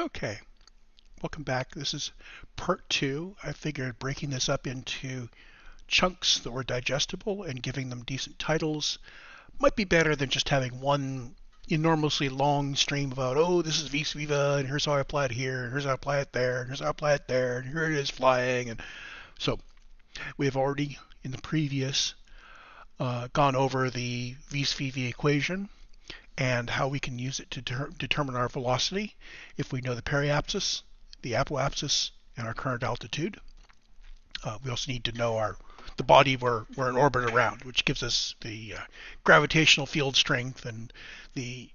Okay, welcome back. This is part two. I figured breaking this up into chunks that were digestible and giving them decent titles might be better than just having one enormously long stream about, oh, this is Vis Viva, and here's how I apply it here, and here's how I apply it there, and here's how I apply it there, and here it is flying. And so we have already, in the previous, uh, gone over the Vis Viva equation and how we can use it to ter- determine our velocity if we know the periapsis, the apoapsis, and our current altitude. Uh, we also need to know our the body we're, we're in orbit around, which gives us the uh, gravitational field strength and the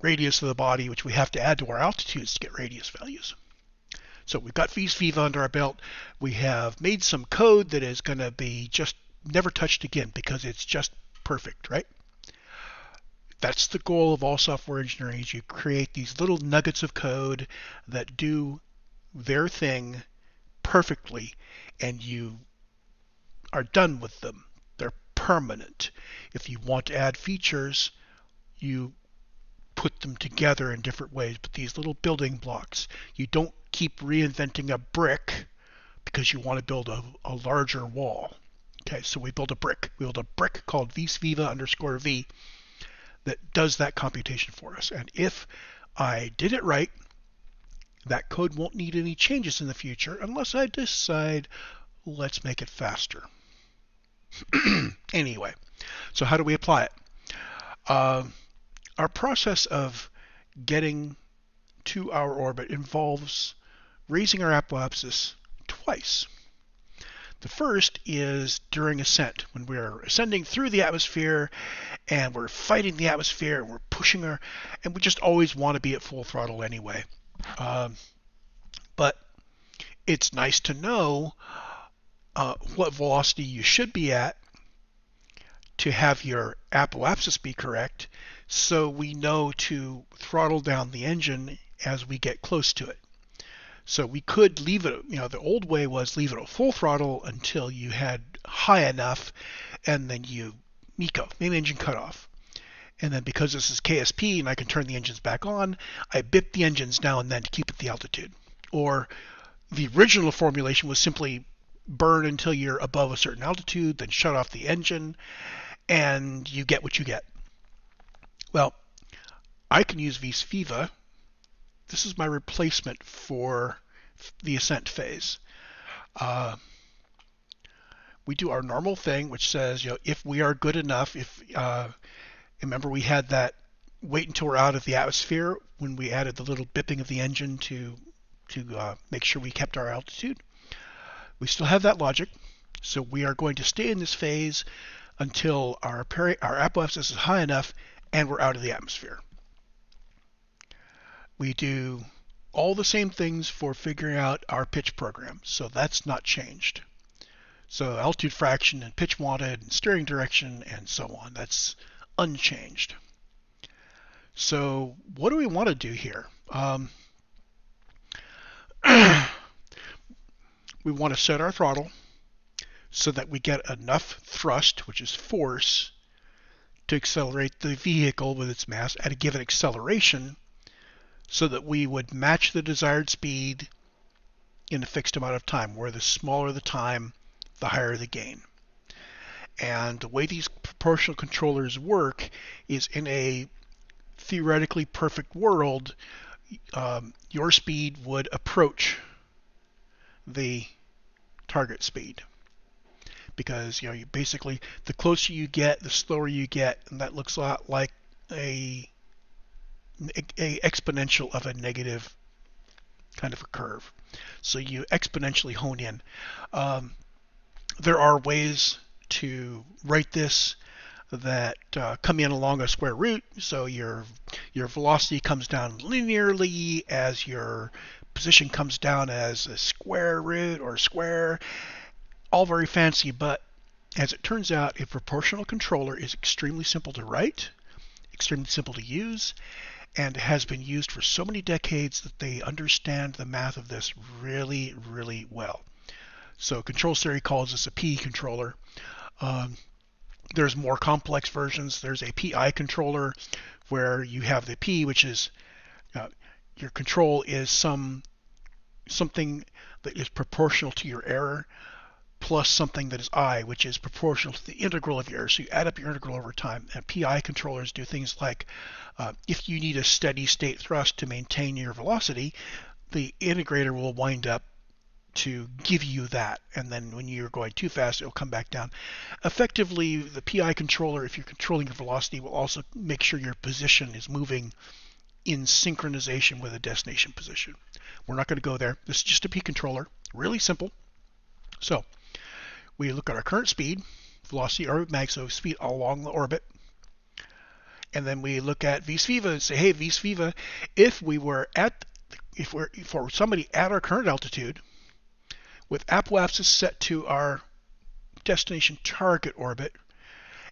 radius of the body, which we have to add to our altitudes to get radius values. So we've got Vis Viva under our belt. We have made some code that is going to be just never touched again because it's just perfect, right? That's the goal of all software engineering is you create these little nuggets of code that do their thing perfectly and you are done with them. They're permanent. If you want to add features you put them together in different ways but these little building blocks you don't keep reinventing a brick because you want to build a, a larger wall. Okay so we build a brick. We build a brick called vis viva underscore v that does that computation for us. And if I did it right, that code won't need any changes in the future unless I decide let's make it faster. anyway, so how do we apply it? Uh, our process of getting to our orbit involves raising our apoapsis twice. The first is during ascent, when we're ascending through the atmosphere and we're fighting the atmosphere and we're pushing her, and we just always want to be at full throttle anyway. Um, but it's nice to know uh, what velocity you should be at to have your apoapsis be correct so we know to throttle down the engine as we get close to it. So we could leave it, you know, the old way was leave it at full throttle until you had high enough and then you MECO, main engine cutoff. And then because this is KSP and I can turn the engines back on, I bip the engines now and then to keep at the altitude. Or the original formulation was simply burn until you're above a certain altitude, then shut off the engine, and you get what you get. Well, I can use Vis Viva this is my replacement for the ascent phase. Uh, we do our normal thing, which says, you know, if we are good enough, if uh, remember we had that wait until we're out of the atmosphere when we added the little bipping of the engine to to uh, make sure we kept our altitude. We still have that logic, so we are going to stay in this phase until our peri- our apoapsis is high enough and we're out of the atmosphere we do all the same things for figuring out our pitch program. So that's not changed. So altitude fraction and pitch wanted and steering direction and so on. That's unchanged. So what do we want to do here? Um, we want to set our throttle so that we get enough thrust, which is force, to accelerate the vehicle with its mass at a given acceleration so that we would match the desired speed in a fixed amount of time, where the smaller the time, the higher the gain. And the way these proportional controllers work is in a theoretically perfect world, um, your speed would approach the target speed because you know you basically the closer you get the slower you get and that looks a lot like a a exponential of a negative kind of a curve. So you exponentially hone in. Um, there are ways to write this that uh, come in along a square root. So your your velocity comes down linearly as your position comes down as a square root or square. All very fancy, but as it turns out, a proportional controller is extremely simple to write, extremely simple to use, and has been used for so many decades that they understand the math of this really, really well. So control theory calls this a P controller. Um, there's more complex versions. There's a PI controller where you have the P, which is uh, your control is some something that is proportional to your error plus something that is i, which is proportional to the integral of your error. So you add up your integral over time. And PI controllers do things like uh, if you need a steady state thrust to maintain your velocity, the integrator will wind up to give you that. And then when you're going too fast, it'll come back down. Effectively, the PI controller, if you're controlling your velocity, will also make sure your position is moving in synchronization with a destination position. We're not going to go there. This is just a P controller, really simple. So we look at our current speed, velocity, or mag, so speed along the orbit. And then we look at vis viva and say, hey, vis viva, if we were at, if we're for somebody at our current altitude, with apoapsis set to our destination target orbit,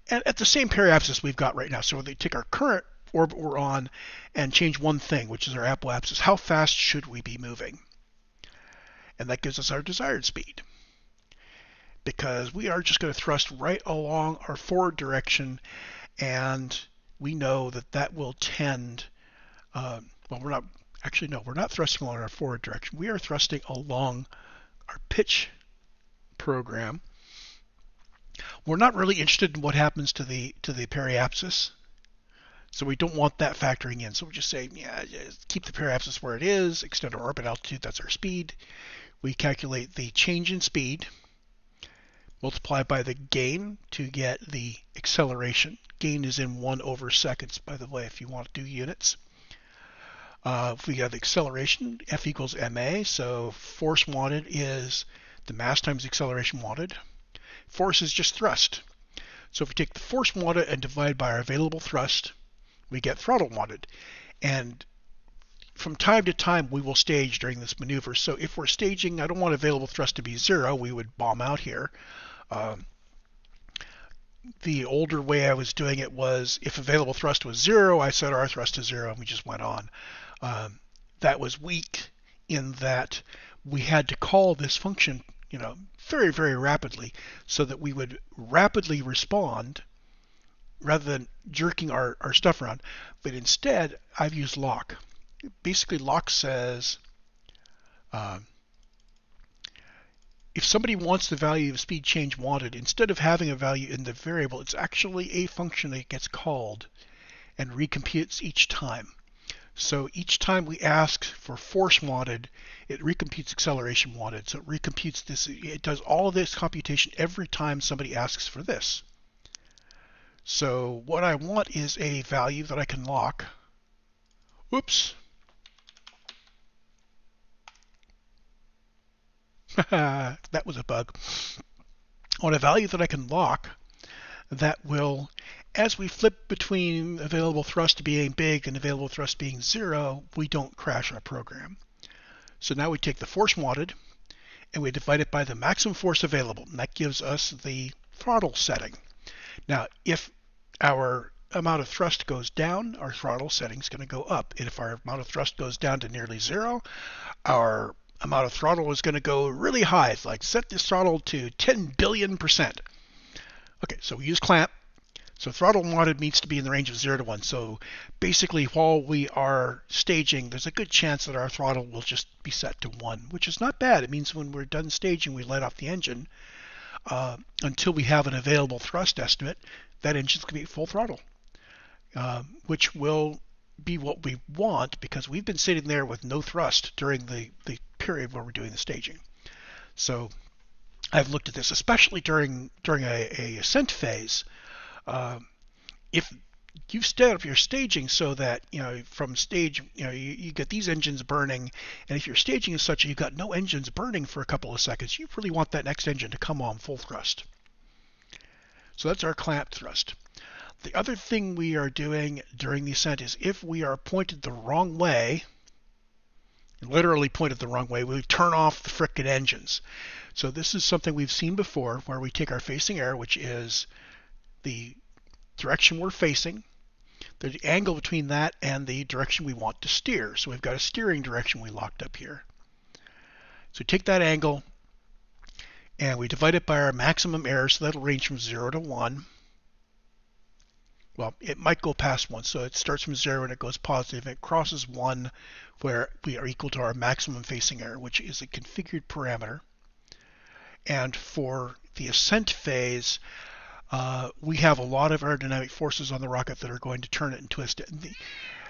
and at the same periapsis we've got right now. So they take our current orbit we're on and change one thing, which is our apoapsis. How fast should we be moving? And that gives us our desired speed. Because we are just going to thrust right along our forward direction, and we know that that will tend, uh, well, we're not, actually, no, we're not thrusting along our forward direction. We are thrusting along our pitch program. We're not really interested in what happens to the to the periapsis. So we don't want that factoring in. So we just say, yeah, just keep the periapsis where it is, extend our orbit altitude, that's our speed. We calculate the change in speed, multiply by the gain to get the acceleration. Gain is in 1 over seconds, by the way, if you want to do units. Uh, if we have acceleration, F equals ma, so force wanted is the mass times acceleration wanted. Force is just thrust. So if we take the force wanted and divide by our available thrust, we get throttle wanted. And from time to time, we will stage during this maneuver. So if we're staging, I don't want available thrust to be zero, we would bomb out here. Um, the older way I was doing it was if available thrust was zero, I set our thrust to zero and we just went on. Um, that was weak in that we had to call this function, you know, very, very rapidly so that we would rapidly respond rather than jerking our, our stuff around. But instead, I've used lock. Basically, lock says uh, if somebody wants the value of speed change wanted, instead of having a value in the variable, it's actually a function that gets called and recomputes each time. So each time we ask for force wanted, it recomputes acceleration wanted. So it recomputes this, it does all this computation every time somebody asks for this. So what I want is a value that I can lock. Oops. that was a bug. On a value that I can lock that will, as we flip between available thrust being big and available thrust being zero, we don't crash our program. So now we take the force wanted and we divide it by the maximum force available, and that gives us the throttle setting. Now, if our amount of thrust goes down, our throttle setting is going to go up. And if our amount of thrust goes down to nearly zero, our amount of throttle is going to go really high. It's like set this throttle to 10 billion percent. Okay, so we use clamp. So throttle wanted needs to be in the range of 0 to 1. So basically while we are staging, there's a good chance that our throttle will just be set to 1, which is not bad. It means when we're done staging, we let off the engine uh, until we have an available thrust estimate, that engine's going to be full throttle, uh, which will be what we want because we've been sitting there with no thrust during the, the period where we're doing the staging. So I've looked at this, especially during during a, a ascent phase. Uh, if you've set up your staging so that you know from stage you know you, you, get these engines burning and if your staging is such that you've got no engines burning for a couple of seconds you really want that next engine to come on full thrust so that's our clamp thrust the other thing we are doing during the ascent is if we are pointed the wrong way literally pointed the wrong way we turn off the frickin' engines so this is something we've seen before where we take our facing error which is the direction we're facing, the angle between that and the direction we want to steer. So we've got a steering direction we locked up here. So take that angle and we divide it by our maximum error, so that'll range from 0 to 1. Well, it might go past 1. So it starts from 0 and it goes positive. It crosses 1 where we are equal to our maximum facing error, which is a configured parameter. And for the ascent phase, uh, we have a lot of aerodynamic forces on the rocket that are going to turn it and twist it. And the,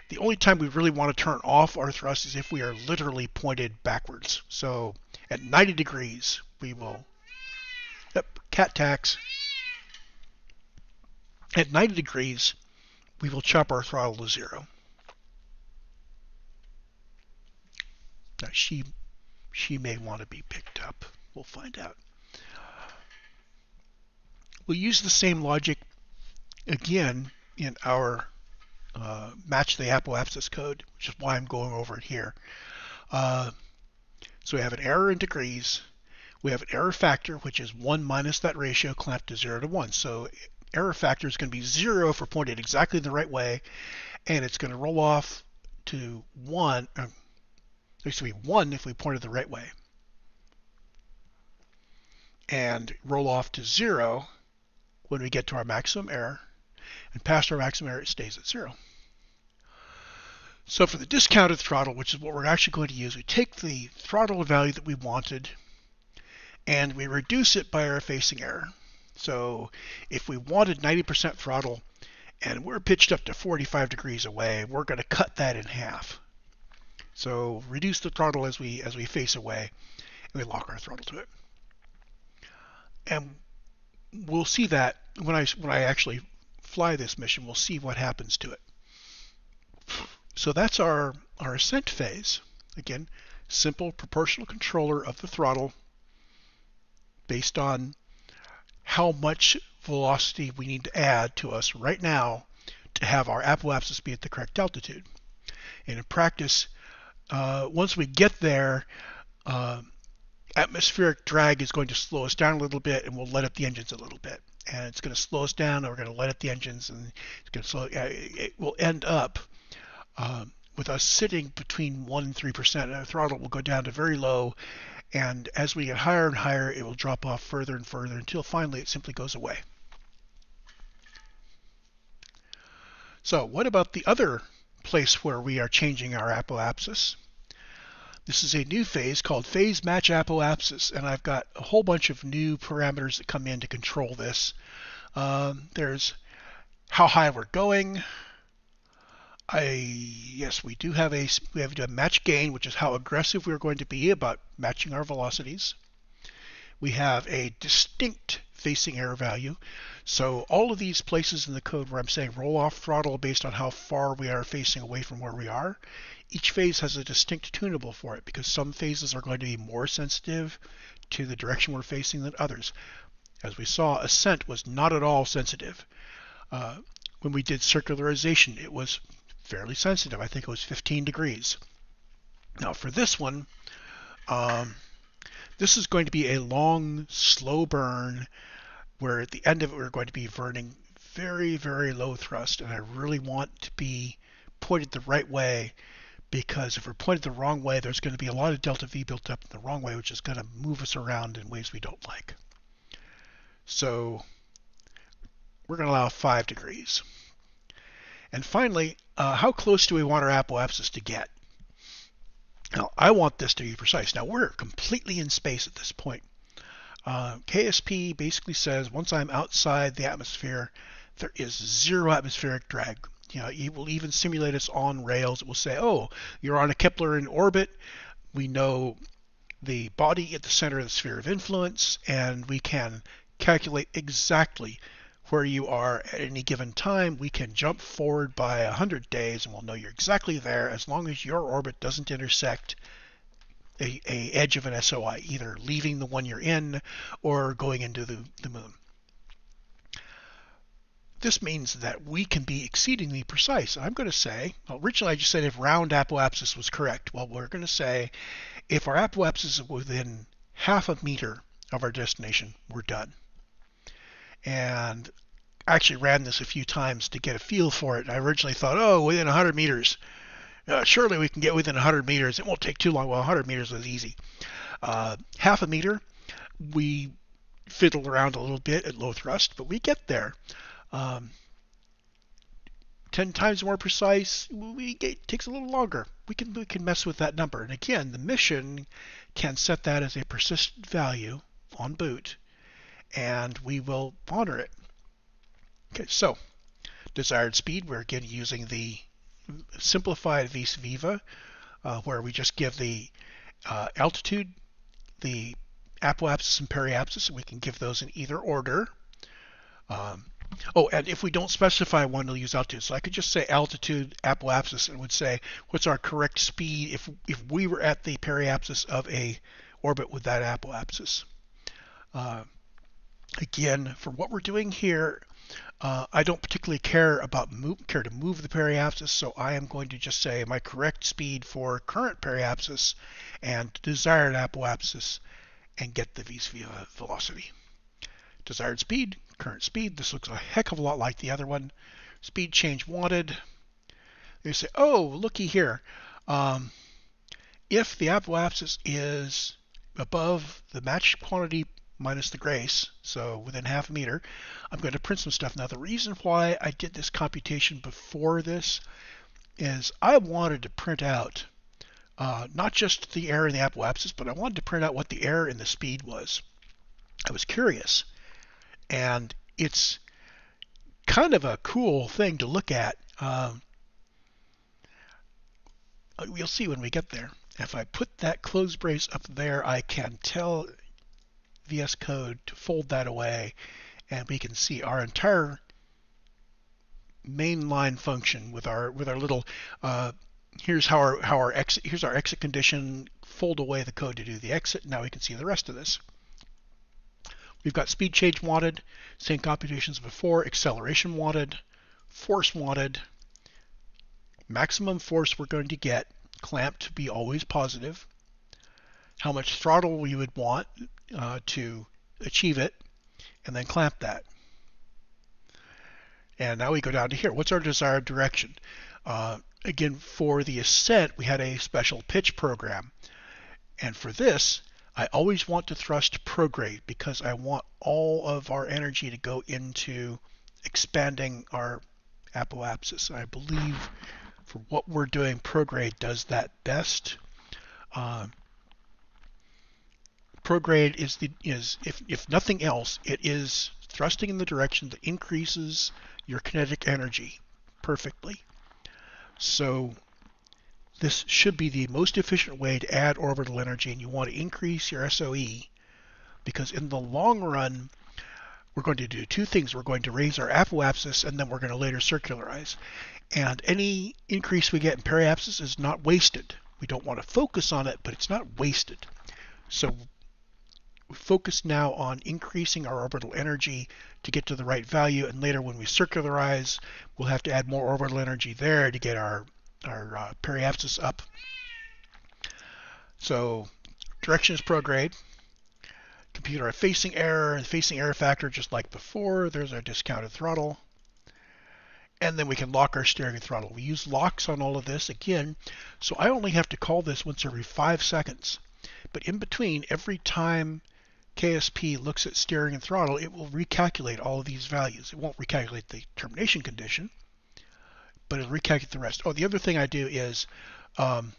the only time we really want to turn off our thrust is if we are literally pointed backwards. So at 90 degrees, we will, yep, cat tax. At 90 degrees, we will chop our throttle to zero. Now she, she may want to be picked up. We'll find out. We'll use the same logic again in our uh, match the apoapsis code, which is why I'm going over it here. Uh, so we have an error in degrees. We have an error factor, which is 1 minus that ratio clamped to 0 to 1. So error factor is going to be 0 if we're pointed exactly the right way, and it's going to roll off to 1. Uh, to be 1 if we pointed the right way. And roll off to 0 when we get to our maximum error and past our maximum error, it stays at zero. So for the discounted throttle, which is what we're actually going to use, we take the throttle value that we wanted and we reduce it by our facing error. So if we wanted 90% throttle and we're pitched up to 45 degrees away, we're going to cut that in half. So reduce the throttle as we as we face away and we lock our throttle to it. And we'll see that when I when I actually fly this mission, we'll see what happens to it. So that's our, our ascent phase. Again, simple proportional controller of the throttle based on how much velocity we need to add to us right now to have our apoapsis be at the correct altitude. And in practice, uh, once we get there, uh, atmospheric drag is going to slow us down a little bit and we'll let up the engines a little bit and it's going to slow us down, and we're going to let up the engines, and it's going to slow. It will end up um, with us sitting between one and three percent. Our throttle will go down to very low, and as we get higher and higher, it will drop off further and further until finally it simply goes away. So, what about the other place where we are changing our apoapsis? This is a new phase called phase match apoapsis, and I've got a whole bunch of new parameters that come in to control this. Um, there's how high we're going. I yes, we do have a we have a match gain, which is how aggressive we're going to be about matching our velocities. We have a distinct facing error value. So all of these places in the code where I'm saying roll off throttle based on how far we are facing away from where we are, each phase has a distinct tunable for it because some phases are going to be more sensitive to the direction we're facing than others. As we saw, ascent was not at all sensitive. Uh, when we did circularization, it was fairly sensitive. I think it was 15 degrees. Now for this one, um, this is going to be a long, slow burn where at the end of it we're going to be burning very, very low thrust. And I really want to be pointed the right way because if we're pointed the wrong way, there's going to be a lot of delta V built up in the wrong way, which is going to move us around in ways we don't like. So we're going to allow 5 degrees. And finally, uh, how close do we want our apoapsis to get? Now, I want this to be precise. Now, we're completely in space at this point. Uh, KSP basically says once I'm outside the atmosphere, there is zero atmospheric drag. You know, it will even simulate us on rails. It will say, oh, you're on a Keplerian orbit. We know the body at the center of the sphere of influence, and we can calculate exactly where you are at any given time. We can jump forward by 100 days, and we'll know you're exactly there as long as your orbit doesn't intersect a, a edge of an SOI, either leaving the one you're in or going into the, the moon. This means that we can be exceedingly precise. I'm going to say, well, originally I just said if round apoapsis was correct. Well, we're going to say if our apoapsis is within half a meter of our destination, we're done. And I actually ran this a few times to get a feel for it. I originally thought, oh, within 100 meters. Uh, surely we can get within 100 meters. It won't take too long. Well, 100 meters was easy. Uh, half a meter, we fiddle around a little bit at low thrust, but we get there. Um, 10 times more precise, we get, it takes a little longer. We can we can mess with that number. And again, the mission can set that as a persistent value on boot, and we will monitor it. Okay, so desired speed, we're again using the simplified vis viva, uh, where we just give the uh, altitude, the apoapsis and periapsis, and we can give those in either order. Um, oh, and if we don't specify one, we'll use altitude. So I could just say altitude apoapsis and would say what's our correct speed if if we were at the periapsis of a orbit with that apoapsis. Uh, again, for what we're doing here, uh, I don't particularly care about move, care to move the periapsis, so I am going to just say my correct speed for current periapsis and desired apoapsis and get the viva velocity. Desired speed, current speed. This looks a heck of a lot like the other one. Speed change wanted. They say, oh, looky here. Um, if the apoapsis is above the matched quantity minus the grace, so within half a meter, I'm going to print some stuff. Now, the reason why I did this computation before this is I wanted to print out uh, not just the error in the apoapsis, but I wanted to print out what the error in the speed was. I was curious, and it's kind of a cool thing to look at. Um, you'll see when we get there. If I put that close brace up there, I can tell VS Code to fold that away, and we can see our entire mainline function with our with our little uh, here's how our how our exit here's our exit condition. Fold away the code to do the exit. Now we can see the rest of this. We've got speed change wanted, same computations before, acceleration wanted, force wanted, maximum force we're going to get, clamp to be always positive, how much throttle we would want uh, to achieve it, and then clamp that. And now we go down to here. What's our desired direction? Uh, again, for the ascent, we had a special pitch program. And for this, I always want to thrust prograde because I want all of our energy to go into expanding our apoapsis. I believe for what we're doing, prograde does that best. Uh, prograde is the is if if nothing else, it is thrusting in the direction that increases your kinetic energy perfectly. So this should be the most efficient way to add orbital energy, and you want to increase your SOE because in the long run, we're going to do two things. We're going to raise our apoapsis, and then we're going to later circularize. And any increase we get in periapsis is not wasted. We don't want to focus on it, but it's not wasted. So focus now on increasing our orbital energy to get to the right value, and later when we circularize, we'll have to add more orbital energy there to get our our uh, periapsis up. So direction is prograde. Compute our facing error and facing error factor just like before. There's our discounted throttle. And then we can lock our steering throttle. We use locks on all of this again, so I only have to call this once every five seconds. But in between, every time KSP looks at steering and throttle, it will recalculate all of these values. It won't recalculate the termination condition, but it'll recalculate the rest. Oh, the other thing I do is um,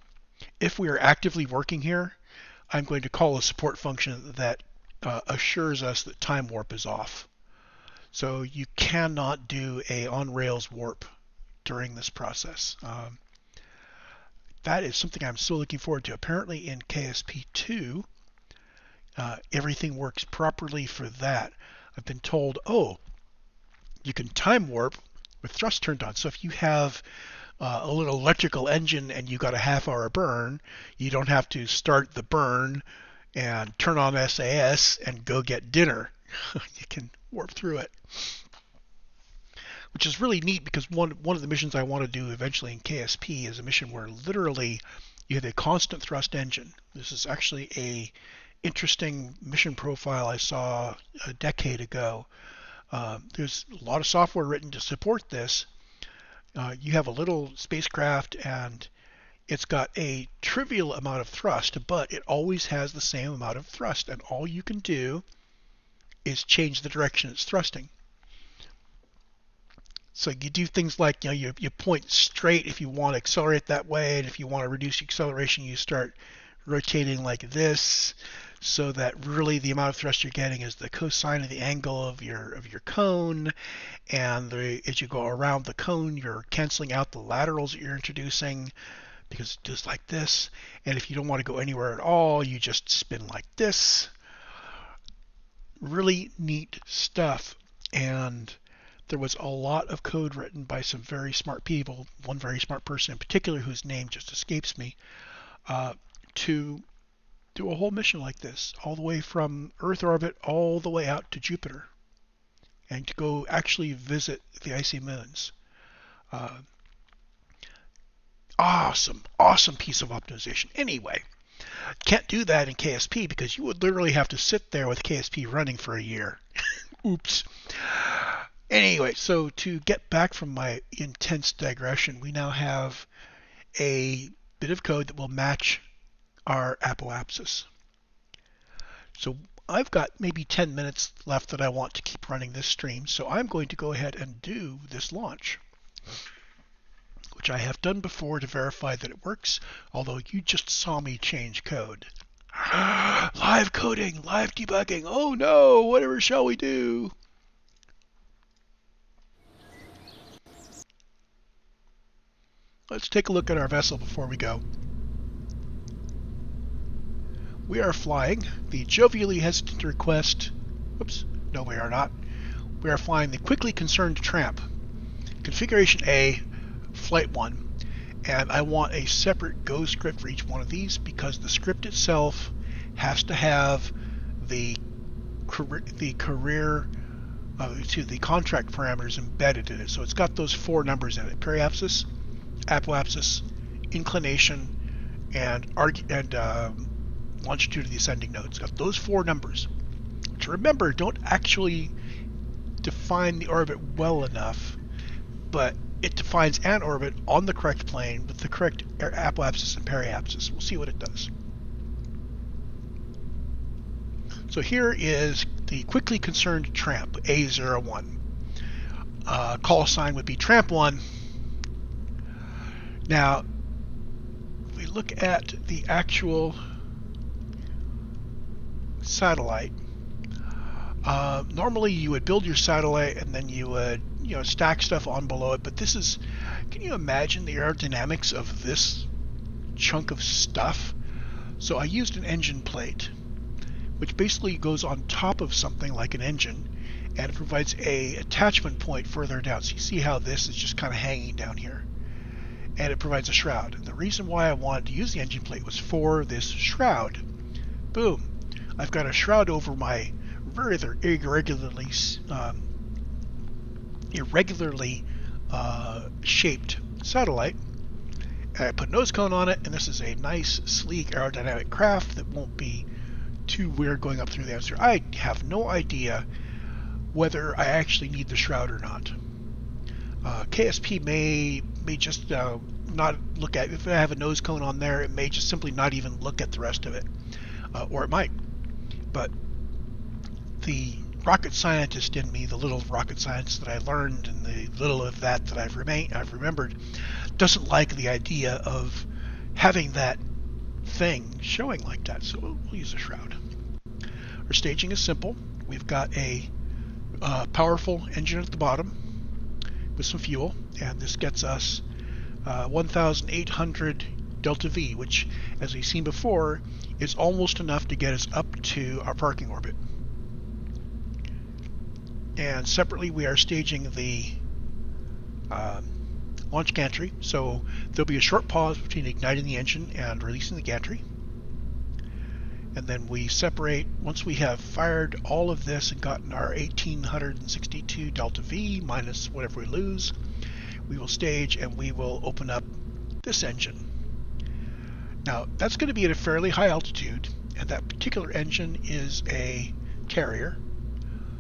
if we are actively working here, I'm going to call a support function that uh, assures us that time warp is off. So you cannot do a on rails warp during this process. Um, that is something I'm still looking forward to. Apparently in KSP2, uh, everything works properly for that. I've been told, oh, you can time warp with thrust turned on. So if you have uh, a little electrical engine and you got a half hour burn, you don't have to start the burn and turn on SAS and go get dinner. you can warp through it. Which is really neat because one one of the missions I want to do eventually in KSP is a mission where literally you have a constant thrust engine. This is actually a interesting mission profile I saw a decade ago. Uh, there's a lot of software written to support this. Uh, you have a little spacecraft and it's got a trivial amount of thrust, but it always has the same amount of thrust, and all you can do is change the direction it's thrusting. So you do things like you know you, you point straight if you want to accelerate that way, and if you want to reduce acceleration, you start rotating like this, so that really the amount of thrust you're getting is the cosine of the angle of your of your cone, and the, as you go around the cone, you're canceling out the laterals that you're introducing because it does like this. And if you don't want to go anywhere at all, you just spin like this. Really neat stuff. And there was a lot of code written by some very smart people, one very smart person in particular whose name just escapes me, uh, to do a whole mission like this, all the way from Earth orbit all the way out to Jupiter, and to go actually visit the icy moons. Uh, awesome, awesome piece of optimization. Anyway, can't do that in KSP because you would literally have to sit there with KSP running for a year. Oops. Anyway, so to get back from my intense digression, we now have a bit of code that will match our apoapsis. So I've got maybe 10 minutes left that I want to keep running this stream, so I'm going to go ahead and do this launch, which I have done before to verify that it works, although you just saw me change code. live coding, live debugging, oh no, whatever shall we do? Let's take a look at our vessel before we go. We are flying the jovially hesitant request. Oops, no, we are not. We are flying the quickly concerned tramp. Configuration A, Flight 1. And I want a separate Go script for each one of these because the script itself has to have the career, the career uh, to the contract parameters embedded in it. So it's got those four numbers in it: periapsis, apoapsis, inclination, and, arg- and uh, longitude of the ascending node. It's got those four numbers, which remember don't actually define the orbit well enough, but it defines an orbit on the correct plane with the correct apoapsis and periapsis. We'll see what it does. So here is the quickly concerned tramp, A01. Uh, call sign would be tramp1 now, if we look at the actual satellite, uh, normally you would build your satellite and then you would you know stack stuff on below it. But this is, can you imagine the aerodynamics of this chunk of stuff? So I used an engine plate, which basically goes on top of something like an engine, and it provides a attachment point further down. So you see how this is just kind of hanging down here and it provides a shroud. The reason why I wanted to use the engine plate was for this shroud. Boom. I've got a shroud over my rather irregularly um, irregularly uh, shaped satellite. And I put a nose cone on it, and this is a nice, sleek, aerodynamic craft that won't be too weird going up through the atmosphere. I have no idea whether I actually need the shroud or not. Uh, KSP may may just uh, not look at if I have a nose cone on there, it may just simply not even look at the rest of it, uh, or it might. But the rocket scientist in me, the little rocket science that I learned, and the little of that that I've remained, I've remembered, doesn't like the idea of having that thing showing like that. So we'll, use a shroud. Our staging is simple. We've got a uh, powerful engine at the bottom with some fuel, and this gets us uh, 1,800 delta V, which, as we've seen before, is almost enough to get us up to our parking orbit. And separately, we are staging the uh, launch gantry, so there'll be a short pause between igniting the engine and releasing the gantry. And then we separate once we have fired all of this and gotten our 1862 delta V minus whatever we lose we will stage and we will open up this engine now that's going to be at a fairly high altitude and that particular engine is a Terrier.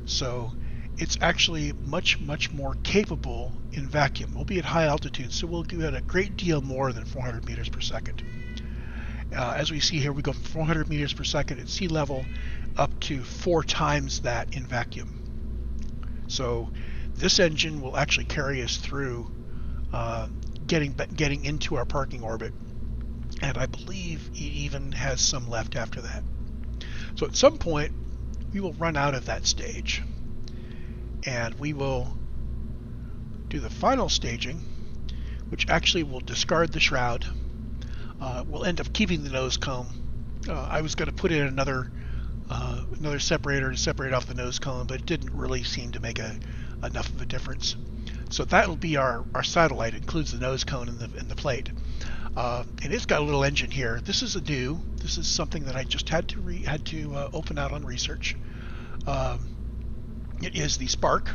So it's actually much much more capable in vacuum. We'll be at high altitude so we'll get a great deal more than 400 meters per second. Uh, as we see here, we go from 400 meters per second at sea level up to four times that in vacuum. So this engine will actually carry us through uh, getting getting into our parking orbit, and I believe it even has some left after that. So at some point, we will run out of that stage, and we will do the final staging, which actually will discard the shroud. Uh, we'll end up keeping the nose cone. Uh, I was going to put in another uh, another separator to separate off the nose cone, but it didn't really seem to make a, enough of a difference. So that'll be our, our satellite. It includes the nose cone and the, and the plate. Uh, and it's got a little engine here. This is a new. This is something that I just had to re, had to uh, open out on research. Um, it is the Spark,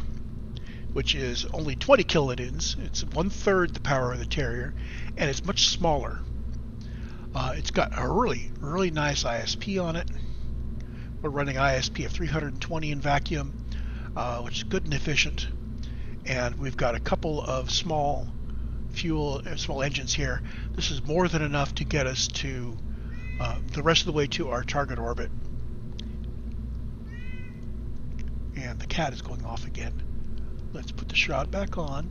which is only 20 kilonewtons. It's one third the power of the Terrier, and it's much smaller. Uh, it's got a really really nice ISP on it. We're running ISP of 320 in vacuum, uh, which is good and efficient. And we've got a couple of small fuel, uh, small engines here. This is more than enough to get us to uh, the rest of the way to our target orbit. And the cat is going off again. Let's put the shroud back on.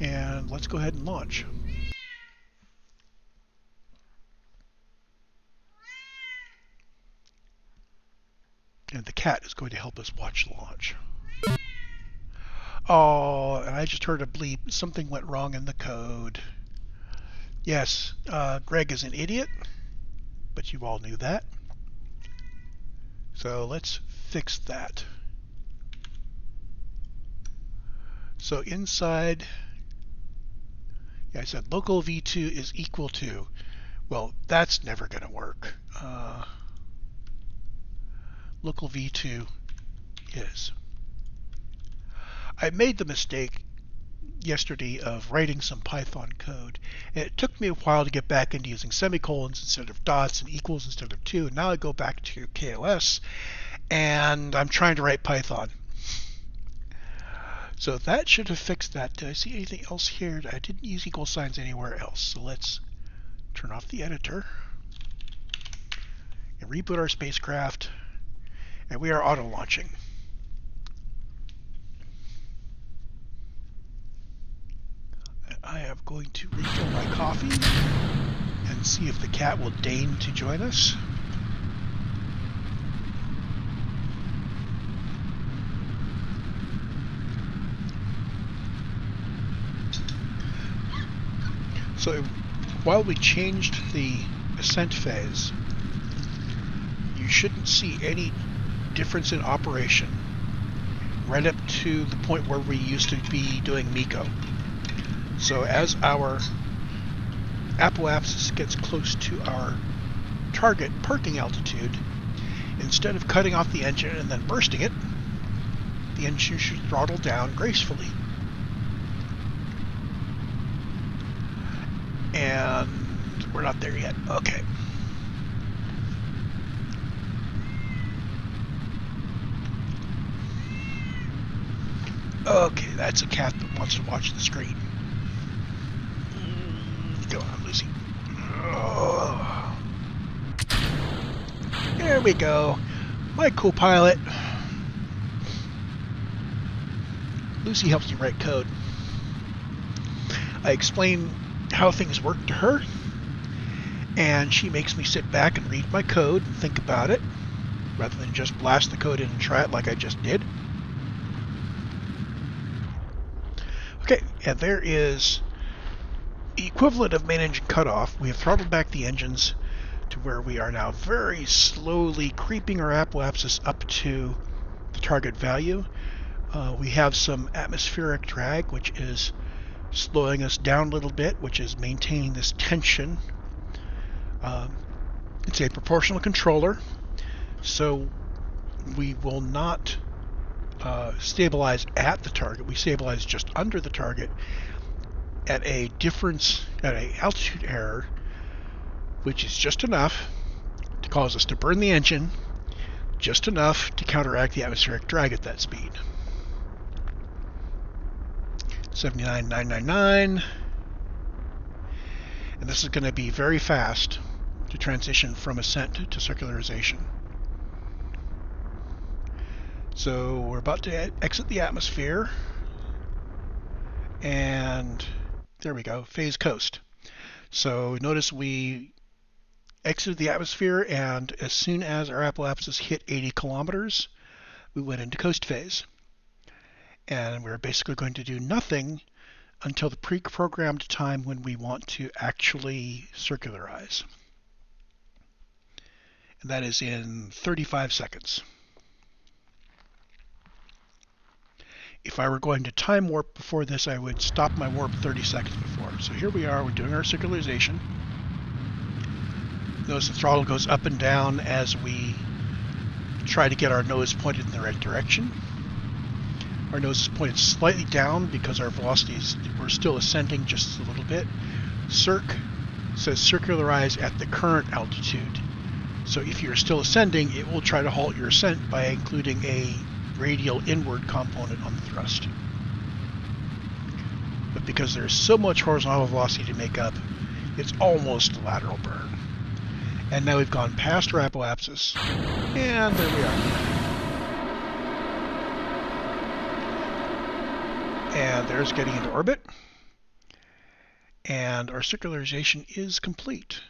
And let's go ahead and launch. And the cat is going to help us watch the launch. Oh, and I just heard a bleep. Something went wrong in the code. Yes, uh, Greg is an idiot, but you all knew that. So let's fix that. So inside, yeah, I said local v2 is equal to. Well, that's never going to work. Uh, local v2 is. I made the mistake yesterday of writing some Python code. And it took me a while to get back into using semicolons instead of dots and equals instead of to. And now I go back to KOS and I'm trying to write Python. So that should have fixed that. Did I see anything else here? I didn't use equal signs anywhere else. So let's turn off the editor and reboot our spacecraft and we are auto I am going to refill my coffee and see if the cat will deign to join us. So while we changed the ascent phase, you shouldn't see any difference in operation right up to the point where we used to be doing MECO. So as our apoapsis gets close to our target parking altitude, instead of cutting off the engine and then bursting it, the engine should throttle down gracefully. And we're not there yet. Okay. Okay, that's a cat that wants to watch the screen. Go on, Lucy. Oh. There we go. My co-pilot. Lucy helps me write code. I explain how things work to her, and she makes me sit back and read my code and think about it, rather than just blast the code in and try it like I just did. Okay, and there is the equivalent of main engine cutoff. We have throttled back the engines to where we are now very slowly creeping our apoapsis up to the target value. Uh, we have some atmospheric drag, which is slowing us down a little bit, which is maintaining this tension. Um, it's a proportional controller, so we will not uh, stabilize at the target. We stabilize just under the target at a difference, at a altitude error, which is just enough to cause us to burn the engine, just enough to counteract the atmospheric drag at that speed. 79999 and this is going to be very fast to transition from ascent to circularization. So we're about to exit the atmosphere. And there we go, phase coast. So notice we exited the atmosphere, and as soon as our apoapsis hit 80 kilometers, we went into coast phase. And we're basically going to do nothing until the pre-programmed time when we want to actually circularize. And that is in 35 seconds. If I were going to time warp before this, I would stop my warp 30 seconds before. So here we are, we're doing our circularization. Notice the throttle goes up and down as we try to get our nose pointed in the right direction. Our nose is pointed slightly down because our velocities, we're still ascending just a little bit. Circ says circularize at the current altitude. So if you're still ascending, it will try to halt your ascent by including a radial inward component on the thrust. But because there's so much horizontal velocity to make up, it's almost a lateral burn. And now we've gone past our apoapsis, and there we are. And there's getting into orbit. And our circularization is complete.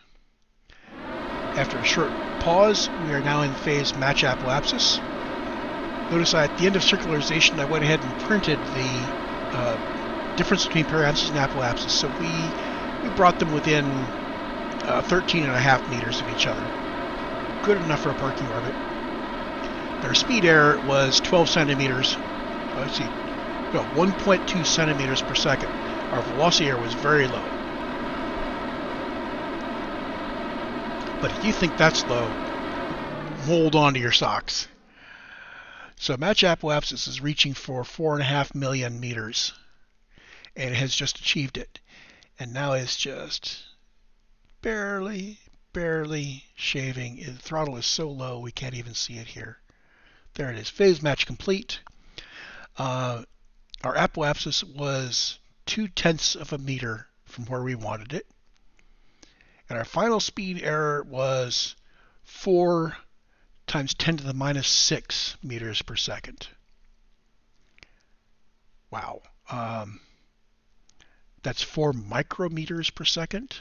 After a short pause, we are now in phase match apoapsis. Notice at the end of circularization, I went ahead and printed the uh, difference between periapsis and apoapsis. So we, we brought them within uh, 13 and a half meters of each other. Good enough for a parking orbit. Their speed error was 12 centimeters. Oh, let's see, no, 1.2 centimeters per second. Our velocity error was very low. But if you think that's low, hold on to your socks. So Match Apoapsis is reaching for four and a half million meters, and it has just achieved it. And now it's just barely, barely shaving. The throttle is so low we can't even see it here. There it is. Phase match complete. Uh, our apoapsis was two tenths of a meter from where we wanted it. And our final speed error was four times 10 to the minus 6 meters per second. Wow. Um, that's 4 micrometers per second.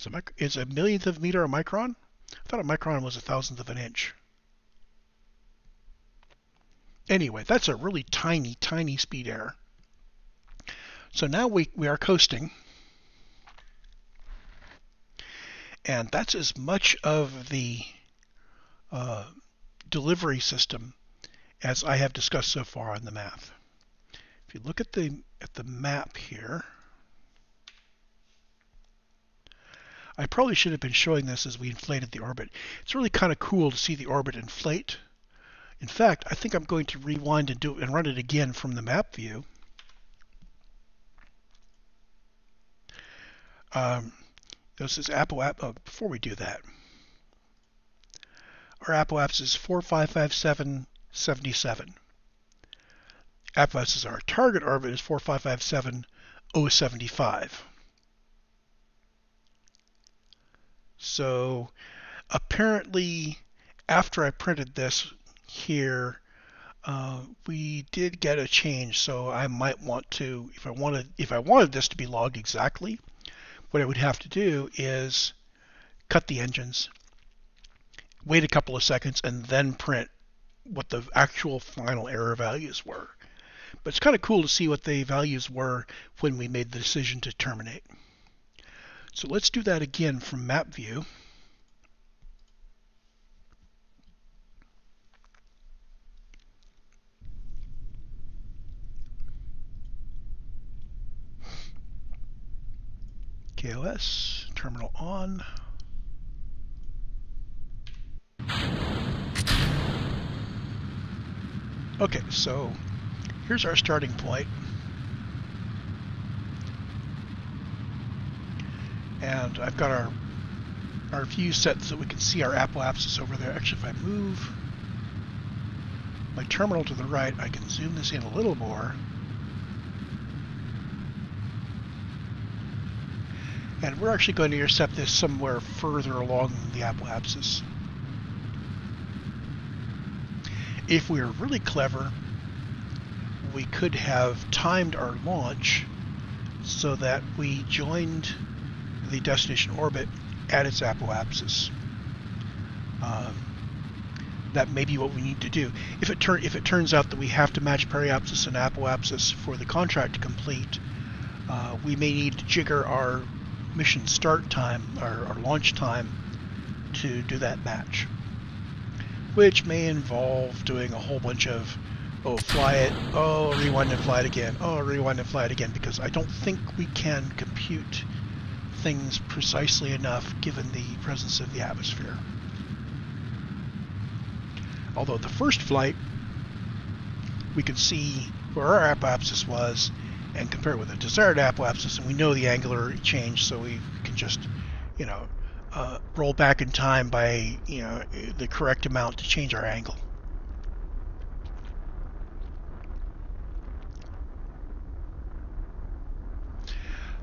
Is a, is a millionth of a meter a micron? I thought a micron was a thousandth of an inch. Anyway, that's a really tiny, tiny speed error. So now we, we are coasting. And that's as much of the uh, delivery system as I have discussed so far on the math. If you look at the at the map here, I probably should have been showing this as we inflated the orbit. It's really kind of cool to see the orbit inflate. In fact, I think I'm going to rewind and do and run it again from the map view. Um, this is Apple app. Oh, before we do that, our apoapsis is 455777. Apoapsis our target orbit is 4557075. So apparently after I printed this here, uh, we did get a change. So I might want to, if I wanted, if I wanted this to be logged exactly, what I would have to do is cut the engines wait a couple of seconds, and then print what the actual final error values were. But it's kind of cool to see what the values were when we made the decision to terminate. So let's do that again from map view. KOS, terminal on. Okay, so here's our starting point. And I've got our our view set so we can see our apoapsis over there. Actually, if I move my terminal to the right, I can zoom this in a little more. And we're actually going to intercept this somewhere further along the apoapsis. if we were really clever, we could have timed our launch so that we joined the destination orbit at its apoapsis. Um, that may be what we need to do. If it turn if it turns out that we have to match periapsis and apoapsis for the contract to complete, uh, we may need to jigger our mission start time, our, our launch time, to do that match, which may involve doing a whole bunch of oh fly it, oh rewind and fly it again, oh rewind and fly it again, because I don't think we can compute things precisely enough given the presence of the atmosphere. Although the first flight, we could see where our apoapsis was and compare it with a desired apoapsis, and we know the angular change, so we can just, you know, uh, roll back in time by, you know, the correct amount to change our angle.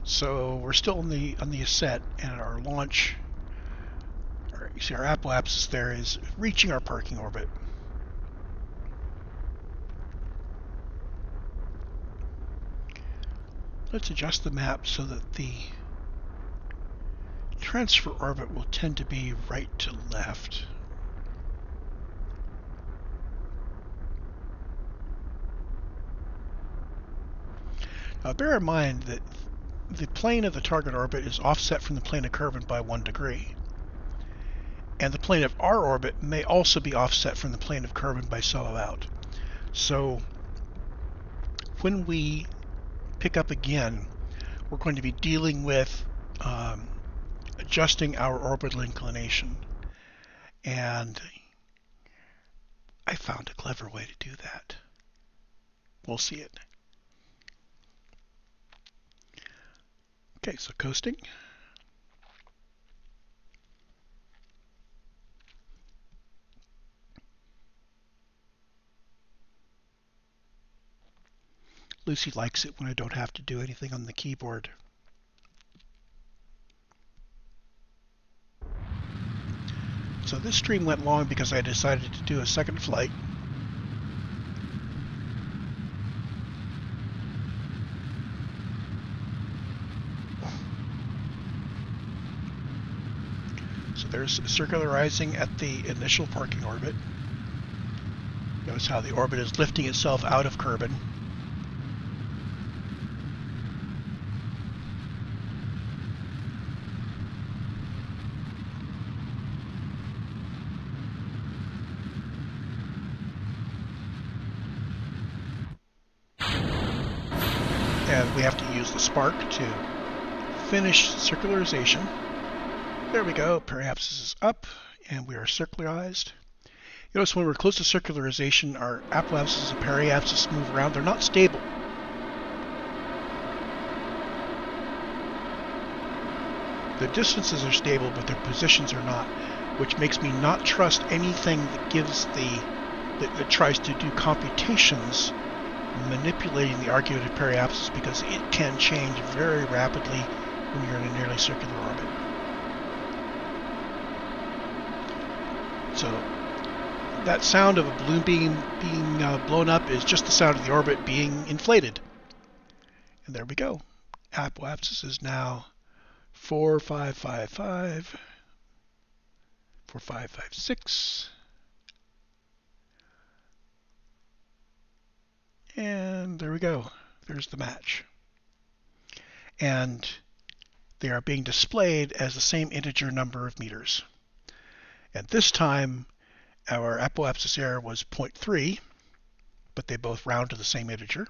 So we're still on the on the ascent, and our launch you see our apoapsis there is reaching our parking orbit. Let's adjust the map so that the transfer orbit will tend to be right to left. Now bear in mind that the plane of the target orbit is offset from the plane of Kerbin by one degree and the plane of our orbit may also be offset from the plane of Kerbin by so about. So when we pick up again, we're going to be dealing with um, adjusting our orbital inclination. And I found a clever way to do that. We'll see it. Okay, so coasting. Lucy likes it when I don't have to do anything on the keyboard. So this stream went long because I decided to do a second flight. Circularizing at the initial parking orbit. Notice how the orbit is lifting itself out of Kerbin. we have to use the spark to finish circularization. There we go, periapsis is up, and we are circularized. You Notice when we're close to circularization, our apoapsis and periapsis move around. They're not stable. The distances are stable, but their positions are not, which makes me not trust anything that gives the that, that tries to do computations manipulating the argument of periapsis because it can change very rapidly when you're in a nearly circular orbit. So that sound of a balloon being being uh, blown up is just the sound of the orbit being inflated. And there we go. Apoapsis is now 4555, 4556, And there we go. There's the match. And they are being displayed as the same integer number of meters. At this time, our apoapsis error was 0.3, but they both round to the same integer.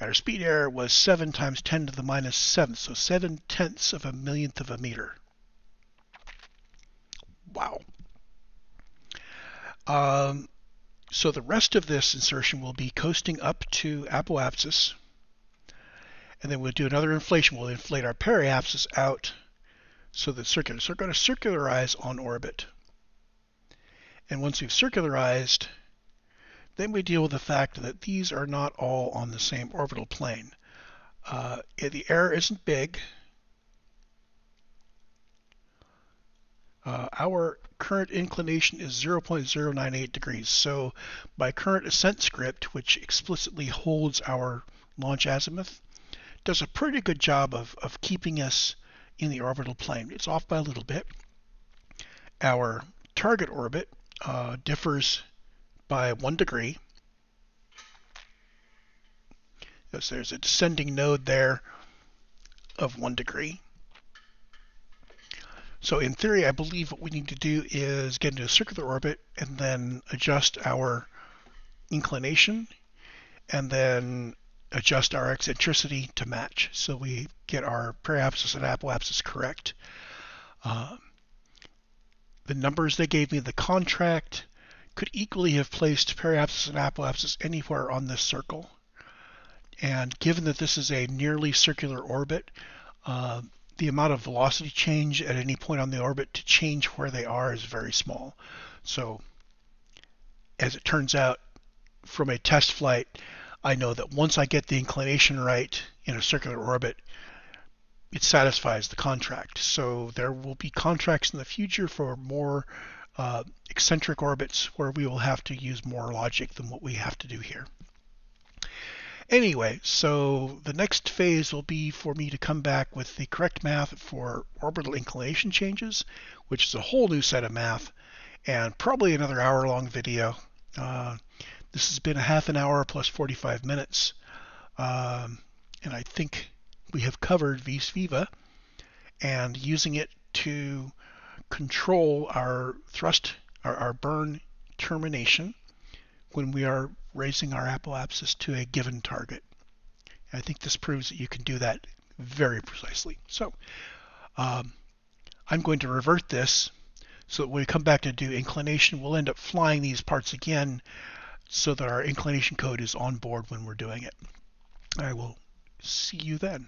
And our speed error was 7 times 10 to the minus 7, so 7 tenths of a millionth of a meter. Wow. Um, so the rest of this insertion will be coasting up to apoapsis, and then we'll do another inflation. We'll inflate our periapsis out so that circular. So we're going to circularize on orbit. And once we've circularized, then we deal with the fact that these are not all on the same orbital plane. Uh, the error isn't big. Uh, our current inclination is 0.098 degrees. So my current ascent script, which explicitly holds our launch azimuth, does a pretty good job of, of keeping us in the orbital plane. It's off by a little bit. Our target orbit uh, differs by one degree. So there's a descending node there of one degree. So in theory, I believe what we need to do is get into a circular orbit and then adjust our inclination and then adjust our eccentricity to match so we get our periapsis and apoapsis correct. Uh, the numbers they gave me, the contract, could equally have placed periapsis and apoapsis anywhere on this circle. And given that this is a nearly circular orbit, uh, the amount of velocity change at any point on the orbit to change where they are is very small. So as it turns out, from a test flight, I know that once I get the inclination right in a circular orbit, it satisfies the contract. So there will be contracts in the future for more uh, eccentric orbits where we will have to use more logic than what we have to do here. Anyway, so the next phase will be for me to come back with the correct math for orbital inclination changes, which is a whole new set of math, and probably another hour long video. Uh, this has been a half an hour plus 45 minutes, um, and I think we have covered vis viva and using it to control our thrust, our, our burn termination when we are raising our apoapsis to a given target. I think this proves that you can do that very precisely. So um, I'm going to revert this so that when we come back to do inclination, we'll end up flying these parts again so that our inclination code is on board when we're doing it. I will see you then.